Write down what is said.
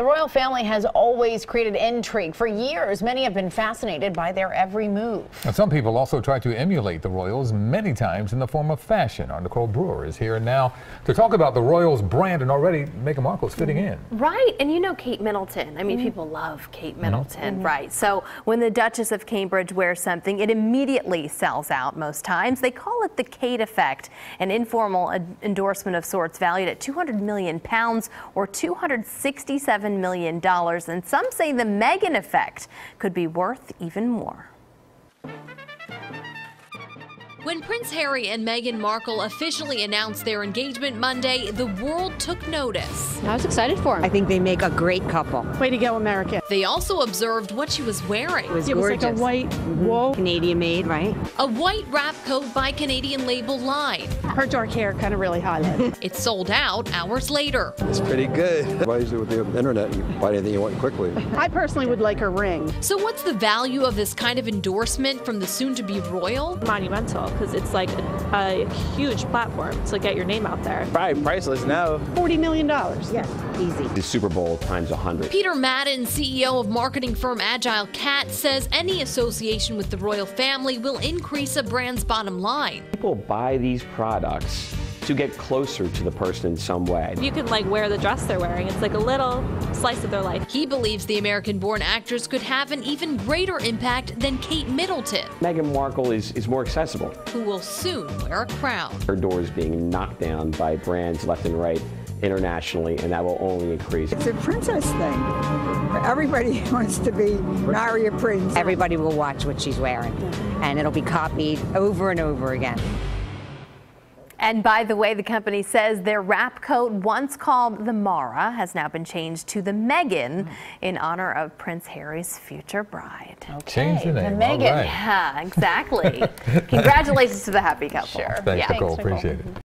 The royal family has always created intrigue. For years, many have been fascinated by their every move. And some people also try to emulate the royals many times in the form of fashion. Our Nicole Brewer is here now to talk about the royals brand and already Meghan Markle's fitting in. Right, and you know Kate Middleton. I mean, mm. people love Kate Middleton, mm. right? So when the Duchess of Cambridge wears something, it immediately sells out most times. They call it the Kate effect, an informal endorsement of sorts valued at 200 million pounds or 267 $7 million. And some say the Meghan effect could be worth even more. When Prince Harry and Meghan Markle officially announced their engagement Monday, the world took notice. I was excited for him. I think they make a great couple. Way to go, America. They also observed what she was wearing. It was, it was like a white mm-hmm. wool. Canadian made, right? A white wrap coat by Canadian label Line. Her dark hair kind of really highlighted. it sold out hours later. It's pretty good. Everybody's with the internet, you buy anything you want quickly. I personally would like her ring. So what's the value of this kind of endorsement from the soon-to-be royal? Monumental because it's like a, a, huge platform to get your name out there. Probably priceless now. $40 million. Yeah, easy. The Super Bowl times 100. Peter Madden, CEO of marketing firm Agile Cat, says any association with the royal family will increase a brand's bottom line. People buy these products to get closer to the person in some way. You can like wear the dress they're wearing. It's like a little slice of their life. He believes the American-born actress could have an even greater impact than Kate Middleton. Meghan Markle is, is more accessible. Who will soon wear a crown. Her door is being knocked down by brands left and right internationally, and that will only increase. It's a princess thing. Everybody wants to be marry a prince. Everybody will watch what she's wearing, and it'll be copied over and over again. And by the way, the company says their wrap coat, once called the Mara, has now been changed to the Meghan hmm. in honor of Prince Harry's future bride. Okay. Change the name. The Meghan. Right. Yeah, exactly. Congratulations to the happy couple. Sure. Thanks, yeah. Nicole. Thanks, Nicole. Appreciate it.